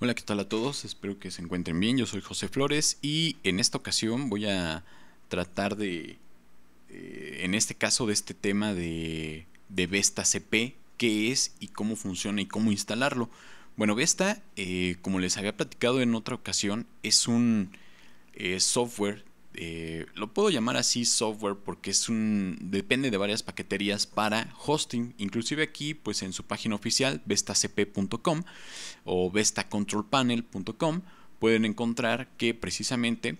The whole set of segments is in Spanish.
Hola, ¿qué tal a todos? Espero que se encuentren bien. Yo soy José Flores y en esta ocasión voy a tratar de, eh, en este caso, de este tema de, de Vesta CP, qué es y cómo funciona y cómo instalarlo. Bueno, Vesta, eh, como les había platicado en otra ocasión, es un eh, software eh, lo puedo llamar así software porque es un depende de varias paqueterías para hosting. Inclusive aquí pues en su página oficial vestacp.com o vestacontrolpanel.com pueden encontrar que precisamente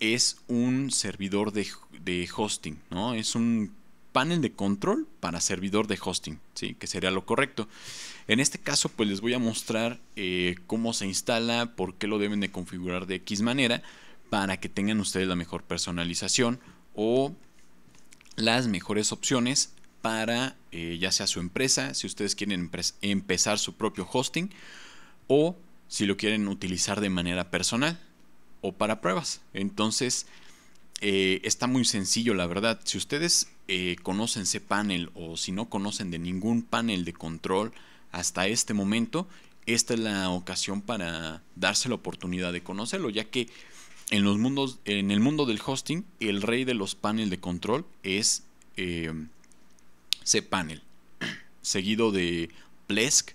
es un servidor de, hosting no es un panel de control para servidor de hosting sí que sería lo correcto. En este caso pues les voy a mostrar eh, cómo se instala por qué lo deben de configurar de x manera para que tengan ustedes la mejor personalización o las mejores opciones para eh, ya sea su empresa, si ustedes quieren empezar su propio hosting o si lo quieren utilizar de manera personal o para pruebas. Entonces, eh, está muy sencillo, la verdad. Si ustedes eh, conocen cPanel o si no conocen de ningún panel de control hasta este momento, esta es la ocasión para darse la oportunidad de conocerlo, ya que en, los mundos, en el mundo del hosting, el rey de los paneles de control es eh, cPanel, seguido de Plesk,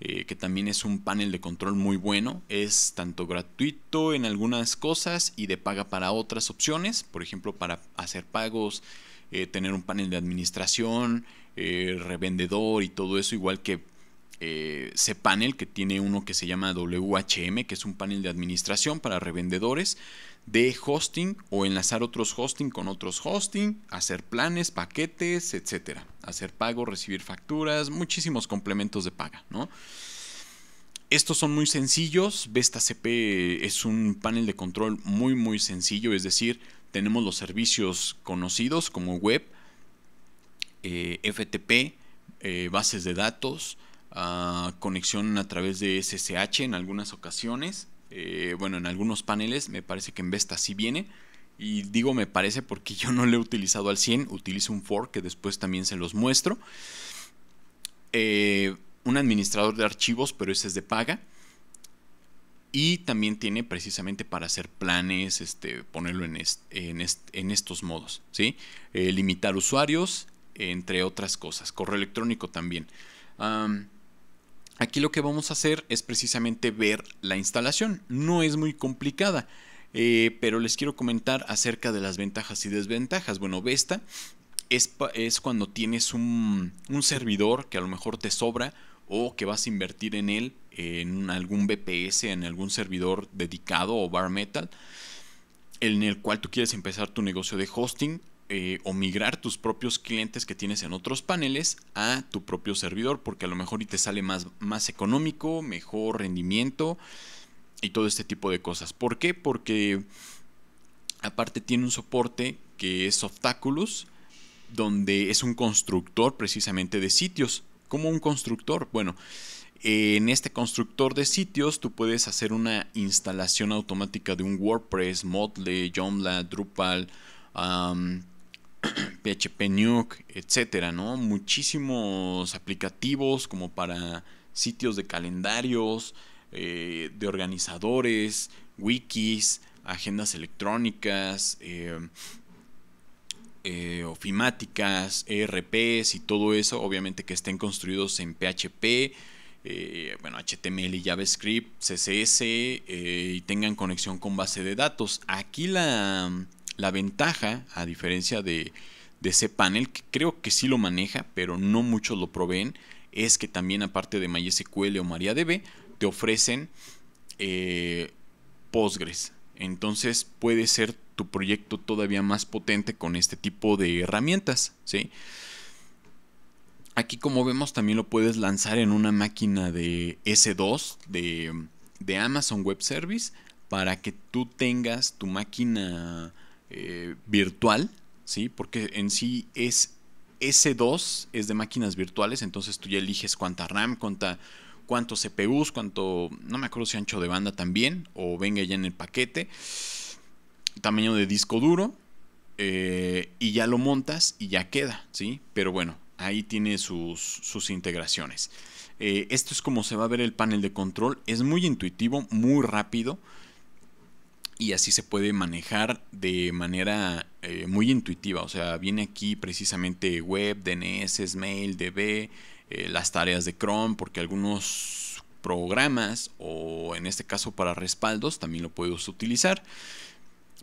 eh, que también es un panel de control muy bueno. Es tanto gratuito en algunas cosas y de paga para otras opciones, por ejemplo, para hacer pagos, eh, tener un panel de administración, revendedor y todo eso, igual que eh, cPanel, que tiene uno que se llama WHM, que es un panel de administración para revendedores de hosting o enlazar otros hosting con otros hosting, hacer planes, paquetes, etcétera, hacer pago, recibir facturas, muchísimos complementos de paga, ¿no? Estos son muy sencillos. Vesta CP es un panel de control muy muy sencillo, es decir, tenemos los servicios conocidos como web, eh, FTP, eh, bases de datos, conexión a través de SSH en algunas ocasiones. Eh, bueno, en algunos paneles me parece que en Vesta sí viene. Y digo me parece porque yo no lo he utilizado al 100, utilizo un fork que después también se los muestro. Eh, un administrador de archivos, pero ese es de paga. Y también tiene precisamente para hacer planes, este, ponerlo en, en, estos modos. ¿sí? Eh, limitar usuarios, entre otras cosas. Correo electrónico también. Aquí lo que vamos a hacer es precisamente ver la instalación. No es muy complicada, eh, pero les quiero comentar acerca de las ventajas y desventajas. Bueno, Vesta es, es cuando tienes un, servidor que a lo mejor te sobra o que vas a invertir en él en algún BPS, en algún servidor dedicado o bar metal, en el cual tú quieres empezar tu negocio de hosting eh, o migrar tus propios clientes que tienes en otros paneles a tu propio servidor, porque a lo mejor y te sale más, más económico, mejor rendimiento y todo este tipo de cosas. ¿Por qué? Porque aparte tiene un soporte que es Softaculous, donde es un constructor precisamente de sitios. como un constructor? Bueno, en este constructor de sitios tú puedes hacer una instalación automática de un WordPress, Motley, Joomla, Drupal, PHP Nuke, etcétera, ¿no? Muchísimos aplicativos como para sitios de calendarios, eh, de organizadores, wikis, agendas electrónicas, eh, eh, ofimáticas, ERPs y todo eso, obviamente que estén construidos en PHP, bueno, HTML y JavaScript, CSS y tengan conexión con base de datos. Aquí la, la ventaja, a diferencia de, de cPanel, que creo que sí lo maneja, pero no muchos lo proveen, es que también aparte de MySQL o MariaDB, te ofrecen eh, Postgres. Entonces puede ser tu proyecto todavía más potente con este tipo de herramientas. ¿sí? Aquí como vemos también lo puedes lanzar en una máquina de S2 de, de Amazon Web Service para que tú tengas tu máquina eh, virtual, ¿sí? Porque en sí es S2, es de máquinas virtuales, entonces tú ya eliges cuánta RAM, cuánta, cuántos CPUs, cuánto, no me acuerdo si ancho de banda también, o venga ya en el paquete, tamaño de disco duro, eh, y ya lo montas y ya queda, ¿sí? Pero bueno, ahí tiene sus, sus integraciones. Eh, esto es como se va a ver el panel de control. Es muy intuitivo, muy rápido. Y así se puede manejar de manera eh, muy intuitiva. O sea, viene aquí precisamente web, DNS, mail, DB, eh, las tareas de Chrome, porque algunos programas o en este caso para respaldos también lo puedes utilizar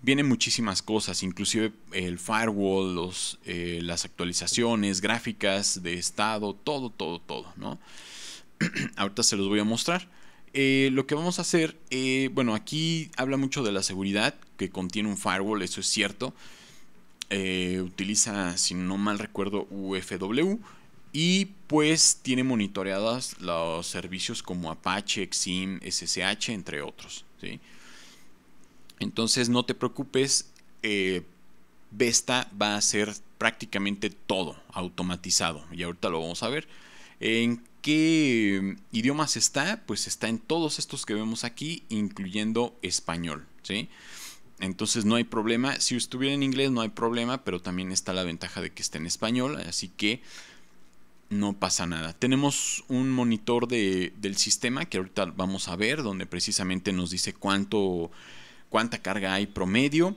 vienen muchísimas cosas, inclusive el firewall, los, las actualizaciones, gráficas de estado, todo, todo, todo, ¿no? Ahorita se los voy a mostrar. Eh, lo que vamos a hacer, eh, bueno, aquí habla mucho de la seguridad que contiene un firewall, eso es cierto. Eh, utiliza, si no mal recuerdo, UFW y pues tiene monitoreadas los servicios como Apache, Xim, SSH, entre otros. Entonces no te preocupes, Vesta va a ser prácticamente todo automatizado y ahorita lo vamos a ver. ¿En qué idiomas está? Pues está en todos estos que vemos aquí, incluyendo español, ¿sí? Entonces no hay problema. Si estuviera en inglés no hay problema, pero también está la ventaja de que esté en español, así que no pasa nada. Tenemos un monitor de, del sistema que ahorita vamos a ver, donde precisamente nos dice cuánto, cuánta carga hay promedio.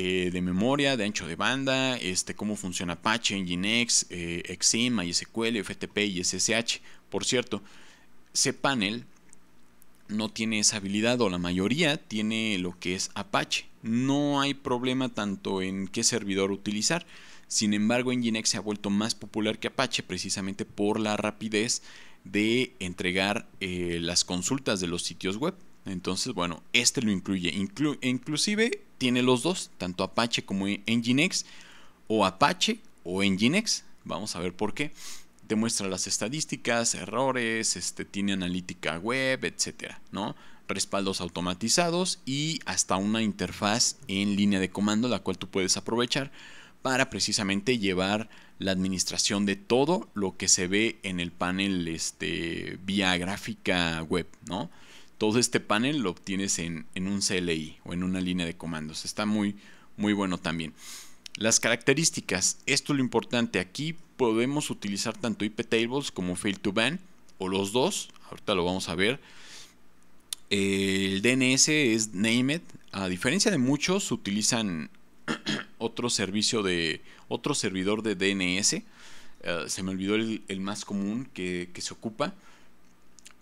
Eh, de memoria, de ancho de banda, este, cómo funciona Apache, Nginx, eh, Exim, MySQL, FTP y SSH. Por cierto, cPanel no tiene esa habilidad o la mayoría tiene lo que es Apache. No hay problema tanto en qué servidor utilizar. Sin embargo, Nginx se ha vuelto más popular que Apache precisamente por la rapidez de entregar eh, las consultas de los sitios web. Entonces, bueno, este lo incluye. inclusive tiene los dos, tanto Apache como Nginx, o Apache o Nginx. Vamos a ver por qué. Demuestra las estadísticas, errores, este, tiene analítica web, etcétera, ¿no? Respaldos automatizados y hasta una interfaz en línea de comando, la cual tú puedes aprovechar para precisamente llevar la administración de todo lo que se ve en el panel este, vía gráfica web, ¿no? Todo este panel lo obtienes en, un CLI o en una línea de comandos. Está muy, muy bueno también. Las características, esto es lo importante. Aquí podemos utilizar tanto IP tables como fail to ban o los dos. Ahorita lo vamos a ver. El DNS es named. A diferencia de muchos, utilizan otro servicio de otro servidor de DNS. Eh, se me olvidó el, más común que, que se ocupa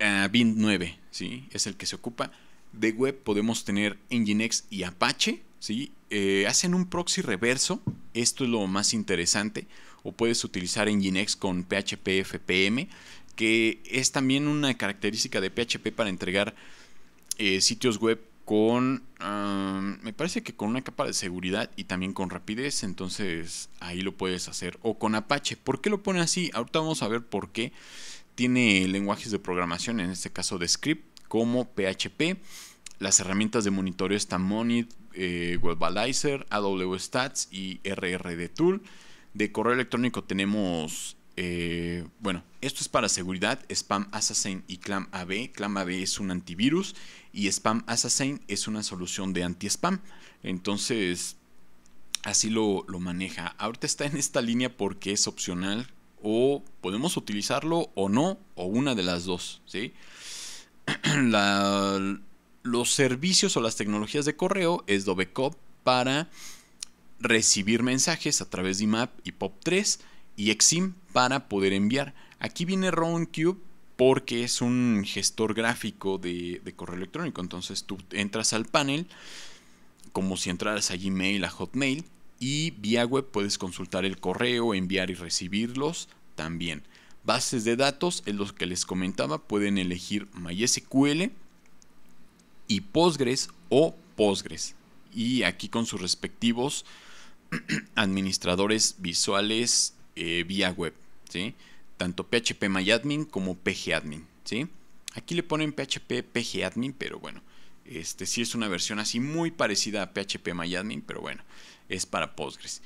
uh, Bint 9, ¿sí? Es el que se ocupa. De web podemos tener Nginx y Apache, ¿sí? Eh, hacen un proxy reverso, esto es lo más interesante, o puedes utilizar Nginx con PHP FPM, que es también una característica de PHP para entregar eh, sitios web con, um, me parece que con una capa de seguridad y también con rapidez, entonces ahí lo puedes hacer, o con Apache. ¿Por qué lo pone así? Ahorita vamos a ver por qué tiene lenguajes de programación, en este caso de script, como PHP. Las herramientas de monitoreo están Monit, eh, Webalizer, AWS Stats y RRD Tool. De correo electrónico tenemos, eh, bueno, esto es para seguridad, Spam Assassin y ClamAB. ClamAB es un antivirus y Spam Assassin es una solución de anti-spam. Entonces, así lo, lo maneja. Ahorita está en esta línea porque es opcional o podemos utilizarlo o no, o una de las dos. ¿sí? los servicios o las tecnologías de correo es Dovecop para recibir mensajes a través de IMAP y POP3 y Exim para poder enviar. Aquí viene RoundCube porque es un gestor gráfico de, de, correo electrónico. Entonces tú entras al panel como si entraras a Gmail, a Hotmail y vía web puedes consultar el correo, enviar y recibirlos también. Bases de datos, en los que les comentaba, pueden elegir MySQL y Postgres o Postgres. Y aquí con sus respectivos administradores visuales eh, vía web. ¿sí? Tanto PHP MyAdmin como PGAdmin. ¿sí? Aquí le ponen PHP PGAdmin, pero bueno, este sí es una versión así muy parecida a PHP MyAdmin, pero bueno, es para Postgres.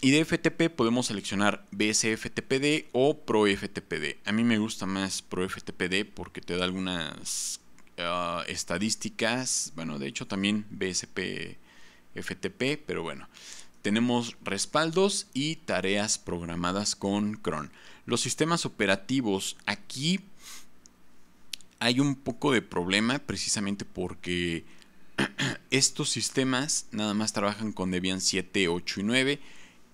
Y de FTP podemos seleccionar BSFTPD o ProFTPD. A mí me gusta más ProFTPD porque te da algunas ah, estadísticas. Bueno, de hecho también BSP FTP, pero bueno. Tenemos respaldos y tareas programadas con cron. Los sistemas operativos aquí hay un poco de problema precisamente porque estos sistemas nada más trabajan con Debian 7, 8 y 9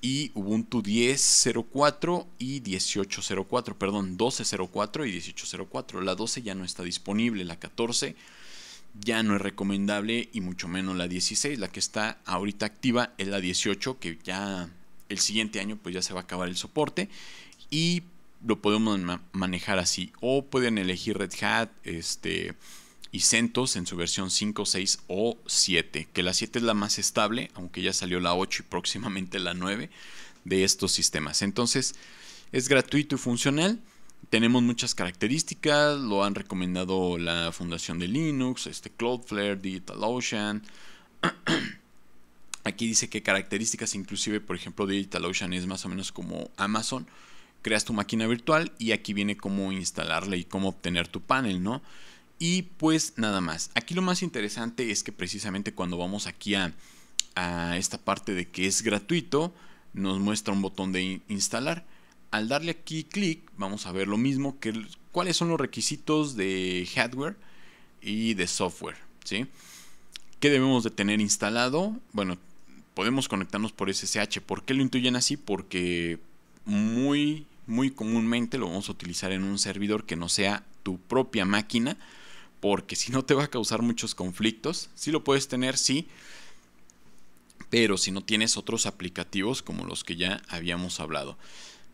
y Ubuntu 10.04 y 18.04, perdón, 12.04 y 18.04. La 12 ya no está disponible, la 14 ya no es recomendable y mucho menos la 16. La que está ahorita activa es la 18, que ya el siguiente año pues ya se va a acabar el soporte y lo podemos manejar así. O pueden elegir Red Hat este, y CentOS en su versión 5, 6 o 7. Que la 7 es la más estable, aunque ya salió la 8 y próximamente la 9 de estos sistemas. Entonces es gratuito y funcional. Tenemos muchas características, lo han recomendado la Fundación de Linux, este Cloudflare, DigitalOcean. Aquí dice que características, inclusive, por ejemplo, DigitalOcean es más o menos como Amazon. Creas tu máquina virtual y aquí viene cómo instalarla y cómo obtener tu panel, ¿no? Y pues nada más. Aquí lo más interesante es que precisamente cuando vamos aquí a, esta parte de que es gratuito, nos muestra un botón de instalar al darle aquí clic vamos a ver lo mismo que cuáles son los requisitos de hardware y de software, ¿sí? ¿Qué debemos de tener instalado? Bueno, podemos conectarnos por SSH. ¿Por qué lo intuyen así? Porque muy muy comúnmente lo vamos a utilizar en un servidor que no sea tu propia máquina, porque si no te va a causar muchos conflictos. Si lo puedes tener, sí, pero si no tienes otros aplicativos como los que ya habíamos hablado.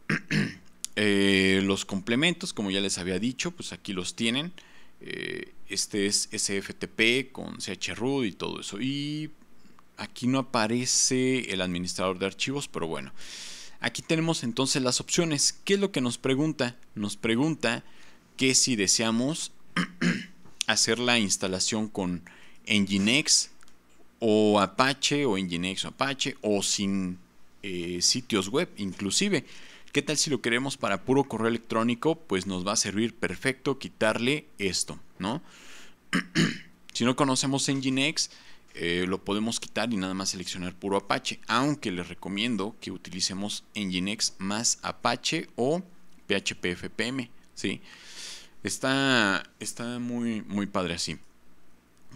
Eh, los complementos, como ya les había dicho, pues aquí los tienen. Eh, este es SFTP con chroot y todo eso. Y aquí no aparece el administrador de archivos, pero bueno. Aquí tenemos entonces las opciones. ¿Qué es lo que nos pregunta? Nos pregunta que si deseamos hacer la instalación con Nginx o Apache o Nginx o Apache o sin eh, sitios web inclusive. ¿Qué tal si lo queremos para puro correo electrónico? Pues nos va a servir perfecto quitarle esto, ¿no? si no conocemos Nginx, eh, lo podemos quitar y nada más seleccionar puro Apache, aunque les recomiendo que utilicemos Nginx más Apache o PHP FPM, ¿sí? Está, está muy, muy padre así.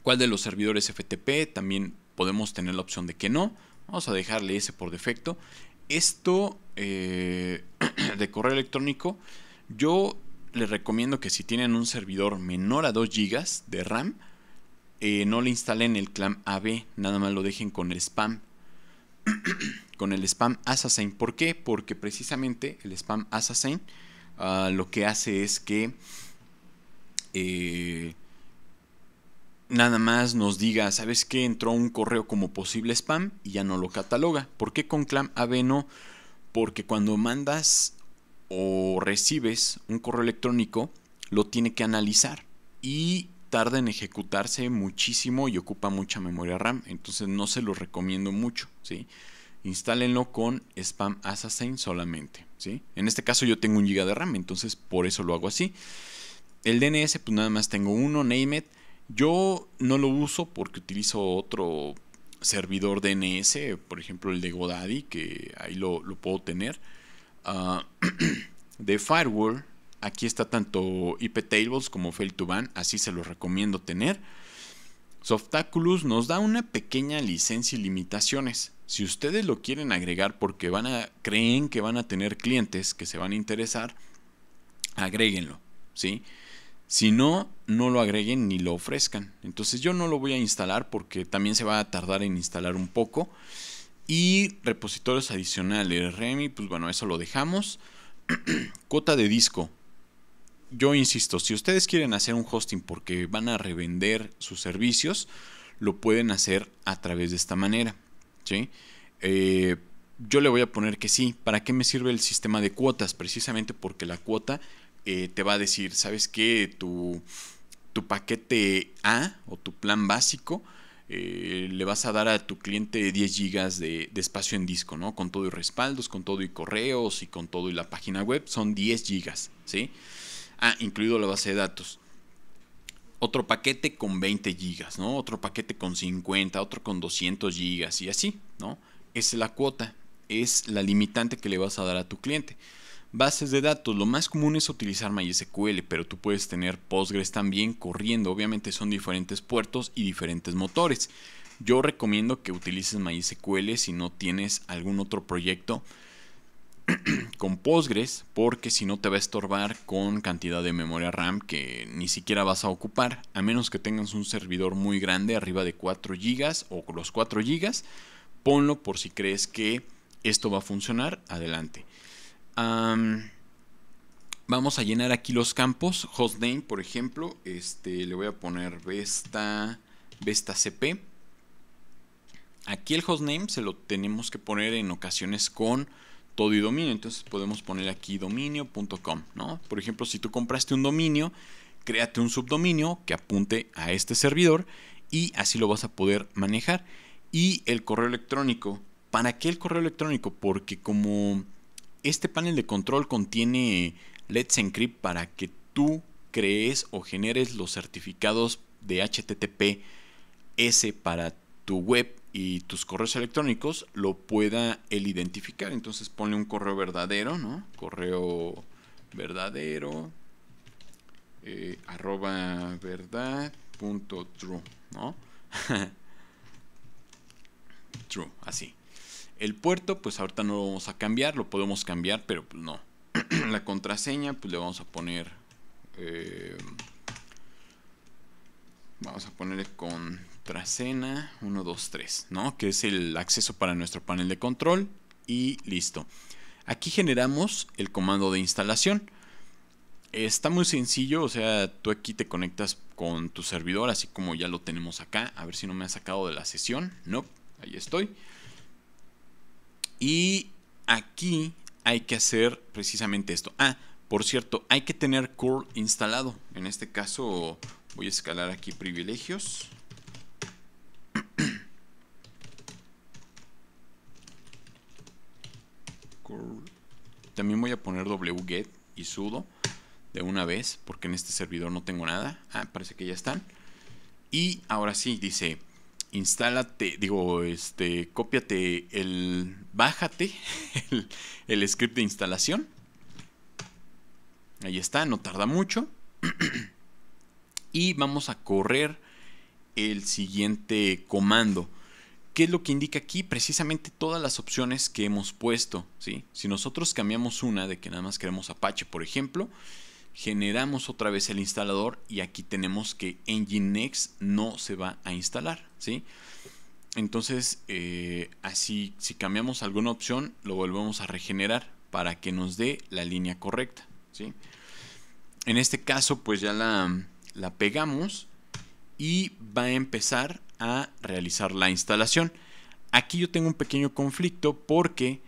¿Cuál de los servidores FTP? También podemos tener la opción de que no. Vamos a dejarle ese por defecto. Esto eh, de correo electrónico, yo les recomiendo que si tienen un servidor menor a 2 GB de RAM, eh, no le instalen el clam AB, nada más lo dejen con el spam. con el spam assassin. ¿Por qué? Porque precisamente el spam assassin ah, lo que hace es que eh, nada más nos diga, ¿sabes qué? Entró un correo como posible spam y ya no lo cataloga. ¿Por qué con Clam AB no? Porque cuando mandas o recibes un correo electrónico, lo tiene que analizar y tarda en ejecutarse muchísimo y ocupa mucha memoria RAM. Entonces no se lo recomiendo mucho, ¿sí? Instálenlo con Spam Assassin solamente, ¿sí? En este caso yo tengo un giga de RAM, entonces por eso lo hago así. El DNS, pues nada más tengo uno, Name yo no lo uso porque utilizo otro servidor DNS, por ejemplo el de Godaddy, que ahí lo, puedo tener. Ah, de firewall, aquí está tanto IP tables como fail to ban, así se los recomiendo tener. Softaculous nos da una pequeña licencia y limitaciones. Si ustedes lo quieren agregar porque van a, creen que van a tener clientes que se van a interesar, agréguenlo, ¿sí? Si no, no lo agreguen ni lo ofrezcan. Entonces yo no lo voy a instalar porque también se va a tardar en instalar un poco. Y repositorios adicionales, Remi, pues bueno, eso lo dejamos. Cuota de disco. Yo insisto, si ustedes quieren hacer un hosting porque van a revender sus servicios, lo pueden hacer a través de esta manera. ¿sí? Eh, yo le voy a poner que sí. ¿Para qué me sirve el sistema de cuotas? Precisamente porque la cuota eh, te va a decir, ¿sabes qué? Tu, tu paquete A o tu plan básico eh, le vas a dar a tu cliente 10 gigas de, espacio en disco, ¿no? Con todo y respaldos, con todo y correos y con todo y la página web, son 10 gigas, ¿sí? Ah, incluido la base de datos. Otro paquete con 20 gigas, ¿no? Otro paquete con 50, otro con 200 gigas y así, ¿no? Es la cuota, es la limitante que le vas a dar a tu cliente. Bases de datos, lo más común es utilizar MySQL, pero tú puedes tener Postgres también corriendo. Obviamente son diferentes puertos y diferentes motores. Yo recomiendo que utilices MySQL si no tienes algún otro proyecto con Postgres, porque si no te va a estorbar con cantidad de memoria RAM que ni siquiera vas a ocupar, a menos que tengas un servidor muy grande, arriba de 4 GB o los 4 GB, ponlo por si crees que esto va a funcionar, adelante vamos a llenar aquí los campos. Hostname, por ejemplo. Este, le voy a poner Vesta, Vesta CP. Aquí el hostname se lo tenemos que poner en ocasiones con todo y dominio. Entonces podemos poner aquí dominio.com. ¿no? Por ejemplo, si tú compraste un dominio, créate un subdominio que apunte a este servidor y así lo vas a poder manejar. Y el correo electrónico. ¿Para qué el correo electrónico? Porque como este panel de control contiene Let's Encrypt para que tú crees o generes los certificados de HTTPS para tu web y tus correos electrónicos lo pueda él identificar. Entonces pone un correo verdadero, ¿no? Correo verdadero eh, arroba verdad punto true, ¿no? true, así. El puerto, pues ahorita no lo vamos a cambiar, lo podemos cambiar, pero pues no. la contraseña, pues le vamos a poner... Eh, vamos a ponerle contraseña 123, ¿no? Que es el acceso para nuestro panel de control y listo. Aquí generamos el comando de instalación. Está muy sencillo, o sea, tú aquí te conectas con tu servidor, así como ya lo tenemos acá. A ver si no me ha sacado de la sesión. No, ahí estoy. Y aquí hay que hacer precisamente esto. Ah, por cierto, hay que tener curl instalado. En este caso voy a escalar aquí privilegios. También voy a poner wget y sudo de una vez porque en este servidor no tengo nada. Ah, parece que ya están. Y ahora sí, dice instálate, digo, este, cópiate el, bájate el, script de instalación. Ahí está, no tarda mucho. y vamos a correr el siguiente comando. ¿Qué es lo que indica aquí? Precisamente todas las opciones que hemos puesto. ¿sí? Si nosotros cambiamos una de que nada más queremos Apache, por ejemplo, generamos otra vez el instalador y aquí tenemos que Nginx no se va a instalar. ¿sí? Entonces, eh, así, si cambiamos alguna opción, lo volvemos a regenerar para que nos dé la línea correcta. En este caso, pues ya la, la pegamos y va a empezar a realizar la instalación. Aquí yo tengo un pequeño conflicto porque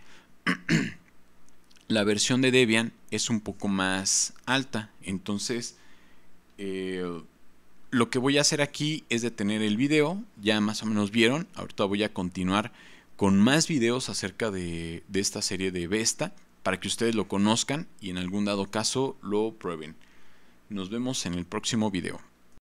la versión de Debian es un poco más alta. Entonces, eh, lo que voy a hacer aquí es detener el video. Ya más o menos vieron. Ahorita voy a continuar con más videos acerca de, de esta serie de Vesta para que ustedes lo conozcan y en algún dado caso lo prueben. Nos vemos en el próximo video.